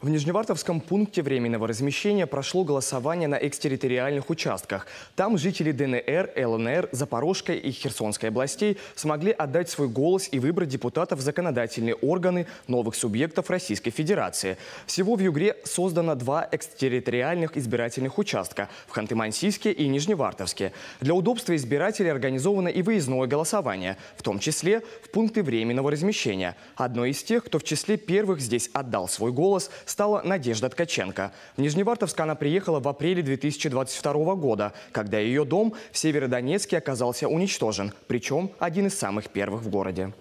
В Нижневартовском пункте временного размещения прошло голосование на экстерриториальных участках. Там жители ДНР, ЛНР, Запорожской и Херсонской областей смогли отдать свой голос и выбрать депутатов в законодательные органы новых субъектов Российской Федерации. Всего в Югре создано два экстерриториальных избирательных участка в Ханты-Мансийске и Нижневартовске. Для удобства избирателей организовано и выездное голосование, в том числе в пункты временного размещения. Одной из тех, кто в числе первых здесь отдал свой голос – стала Надежда Ткаченко. В Нижневартовск она приехала в апреле 2022 года, когда ее дом в Северодонецке оказался уничтожен, причем один из самых первых в городе.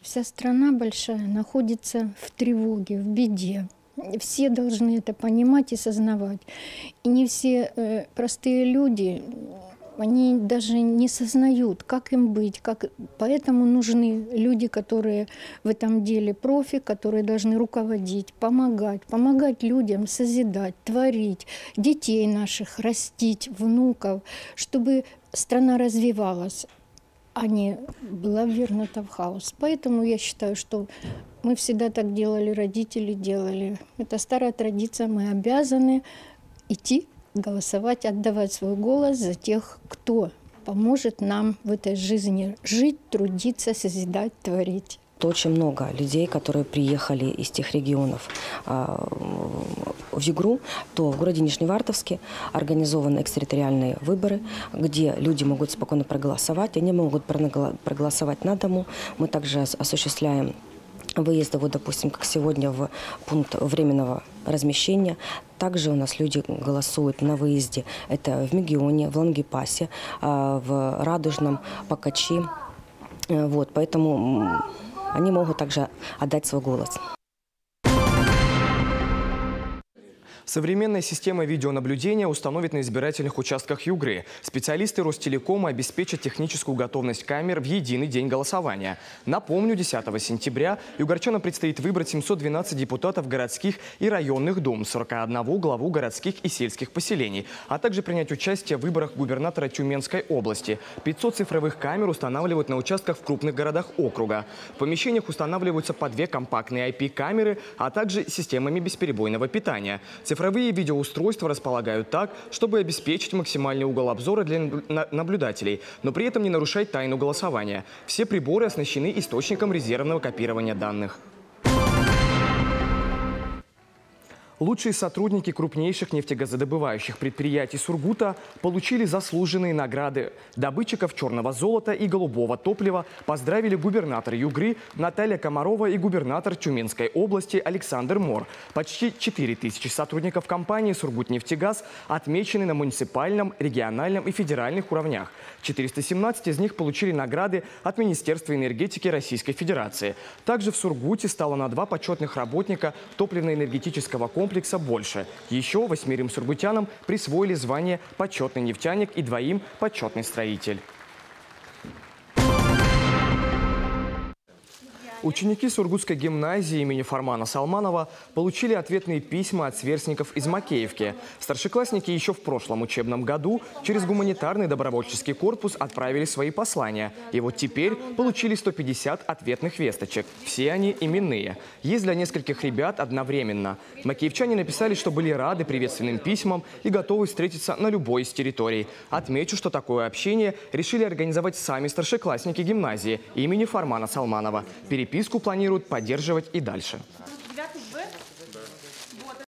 Вся страна большая находится в тревоге, в беде. Все должны это понимать и сознавать. И не все э, простые люди они даже не сознают, как им быть. Как... Поэтому нужны люди, которые в этом деле профи, которые должны руководить, помогать, помогать людям созидать, творить, детей наших растить, внуков, чтобы страна развивалась, а не была вернута в хаос. Поэтому я считаю, что мы всегда так делали, родители делали. Это старая традиция, мы обязаны идти голосовать, отдавать свой голос за тех, кто поможет нам в этой жизни жить, трудиться, созидать, творить. Очень много людей, которые приехали из тех регионов а, в Югру, то в городе Нижневартовске организованы экстерриториальные выборы, где люди могут спокойно проголосовать. Они могут проголосовать на дому. Мы также осуществляем выезда, вот, допустим, как сегодня в пункт временного размещения. Также у нас люди голосуют на выезде. Это в Мегионе, в Лангепасе, а, в Радужном, Покачи. Э, вот, поэтому они могут также отдать свой голос. Современная система видеонаблюдения установит на избирательных участках Югры. Специалисты Ростелекома обеспечат техническую готовность камер в единый день голосования. Напомню, 10 сентября югорчанам предстоит выбрать 712 депутатов городских и районных дум, 41 главу городских и сельских поселений, а также принять участие в выборах губернатора Тюменской области. 500 цифровых камер устанавливают на участках в крупных городах округа. В помещениях устанавливаются по две компактные IP-камеры, а также системами бесперебойного питания. Цифровые видеоустройства располагают так, чтобы обеспечить максимальный угол обзора для наблюдателей, но при этом не нарушать тайну голосования. Все приборы оснащены источником резервного копирования данных. Лучшие сотрудники крупнейших нефтегазодобывающих предприятий Сургута получили заслуженные награды. Добытчиков черного золота и голубого топлива поздравили губернатор Югры Наталья Комарова и губернатор Тюменской области Александр Мор. Почти 4 тысячи сотрудников компании «Сургутнефтегаз» отмечены на муниципальном, региональном и федеральных уровнях. 417 из них получили награды от Министерства энергетики Российской Федерации. Также в Сургуте стало на два почетных работника топливно-энергетического комплекса комплекса больше. Еще восьмерым сургутянам присвоили звание «почетный нефтяник» и двоим «почетный строитель». Ученики Сургутской гимназии имени Фармана Салманова получили ответные письма от сверстников из Макеевки. Старшеклассники еще в прошлом учебном году через гуманитарный добровольческий корпус отправили свои послания. И вот теперь получили 150 ответных весточек. Все они именные. Есть для нескольких ребят одновременно. Макеевчане написали, что были рады приветственным письмам и готовы встретиться на любой из территорий. Отмечу, что такое общение решили организовать сами старшеклассники гимназии имени Фармана Салманова. Переписку планируют поддерживать и дальше.